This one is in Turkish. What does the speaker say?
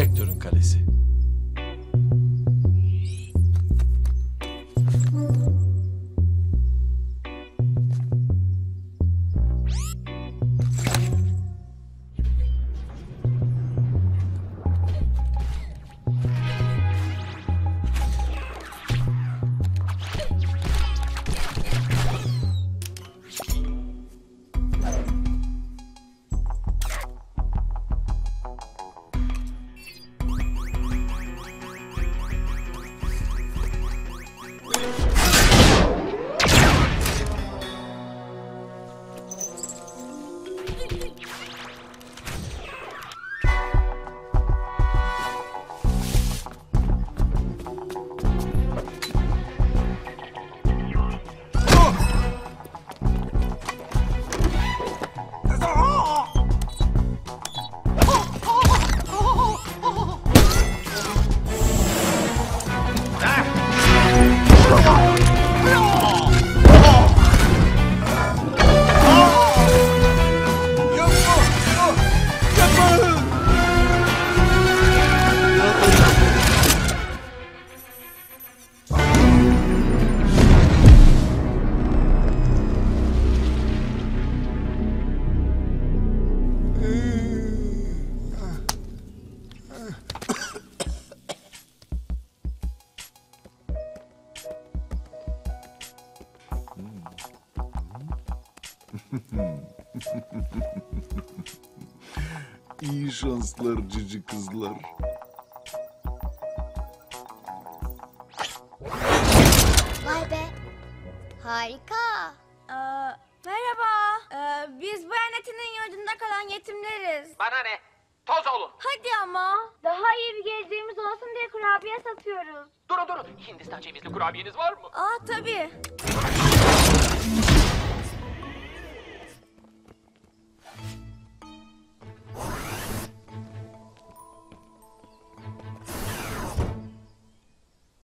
Vektör'ün kalesi. İyi şanslar cici kızlar. Vay be. Harika. Aa, merhaba. Ee, biz bu yönetinin yurdunda kalan yetimleriz. Bana ne? Toz olun. Hadi ama. Daha iyi bir geleceğimiz olsun diye kurabiye satıyoruz. Durun durun. Hindistan cevizli kurabiyeniz var mı? Aa tabii.